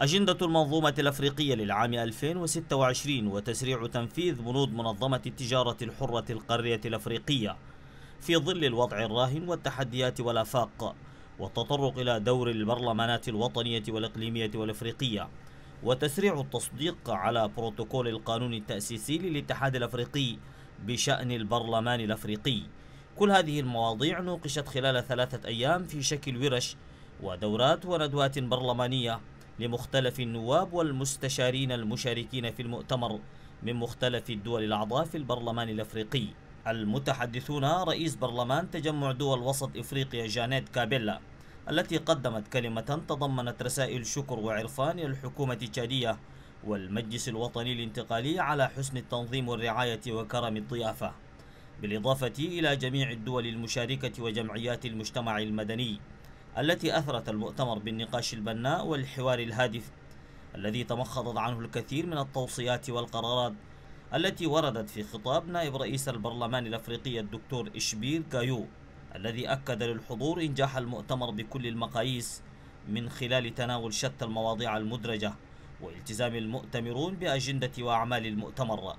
أجندة المنظومة الأفريقية للعام 2026 وتسريع تنفيذ بنود منظمة التجارة الحرة القارية الأفريقية في ظل الوضع الراهن والتحديات والآفاق والتطرق إلى دور البرلمانات الوطنية والإقليمية والإفريقية وتسريع التصديق على بروتوكول القانون التأسيسي للاتحاد الأفريقي بشأن البرلمان الأفريقي. كل هذه المواضيع نوقشت خلال ثلاثة أيام في شكل ورش ودورات وندوات برلمانية لمختلف النواب والمستشارين المشاركين في المؤتمر من مختلف الدول الأعضاء في البرلمان الأفريقي. المتحدثون رئيس برلمان تجمع دول وسط إفريقيا جانيت كابيلا التي قدمت كلمة تضمنت رسائل شكر وعرفان إلى الحكومة التشادية والمجلس الوطني الانتقالي على حسن التنظيم والرعاية وكرم الضيافة بالإضافة إلى جميع الدول المشاركة وجمعيات المجتمع المدني. التي أثرت المؤتمر بالنقاش البناء والحوار الهادف الذي تمخضت عنه الكثير من التوصيات والقرارات التي وردت في خطاب نائب رئيس البرلمان الأفريقي الدكتور إشبير كايو الذي أكد للحضور إنجاح المؤتمر بكل المقاييس من خلال تناول شتى المواضيع المدرجة والتزام المؤتمرون بأجندة وأعمال المؤتمر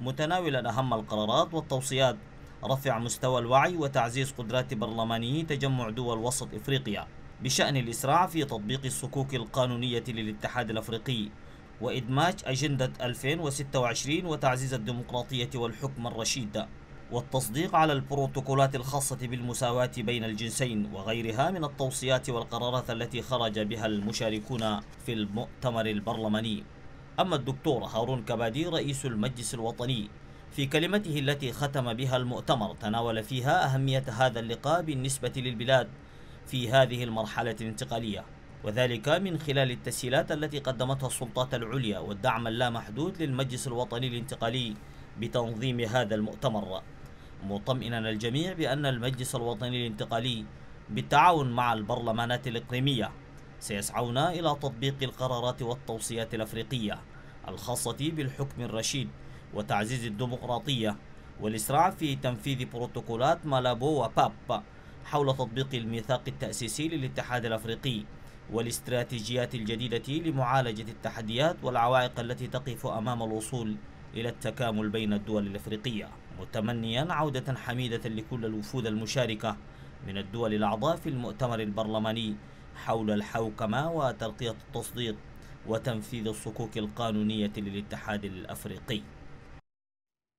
متناولا أهم القرارات والتوصيات رفع مستوى الوعي وتعزيز قدرات برلماني تجمع دول وسط إفريقيا بشأن الإسراع في تطبيق الصكوك القانونية للاتحاد الأفريقي وإدماج أجندة 2026 وتعزيز الديمقراطية والحكم الرشيد والتصديق على البروتوكولات الخاصة بالمساواة بين الجنسين وغيرها من التوصيات والقرارات التي خرج بها المشاركون في المؤتمر البرلماني. أما الدكتور هارون كبادي رئيس المجلس الوطني في كلمته التي ختم بها المؤتمر تناول فيها أهمية هذا اللقاء بالنسبة للبلاد في هذه المرحلة الانتقالية وذلك من خلال التسهيلات التي قدمتها السلطات العليا والدعم اللامحدود للمجلس الوطني الانتقالي بتنظيم هذا المؤتمر. مطمئنا الجميع بأن المجلس الوطني الانتقالي بالتعاون مع البرلمانات الإقليمية سيسعون إلى تطبيق القرارات والتوصيات الأفريقية الخاصة بالحكم الرشيد وتعزيز الديمقراطية والإسراع في تنفيذ بروتوكولات مالابو وباب حول تطبيق الميثاق التأسيسي للاتحاد الأفريقي والاستراتيجيات الجديدة لمعالجة التحديات والعوائق التي تقف أمام الوصول إلى التكامل بين الدول الأفريقية متمنيا عودة حميدة لكل الوفود المشاركة من الدول الأعضاء في المؤتمر البرلماني حول الحوكمة وترقية التصديق وتنفيذ الصكوك القانونية للاتحاد الأفريقي.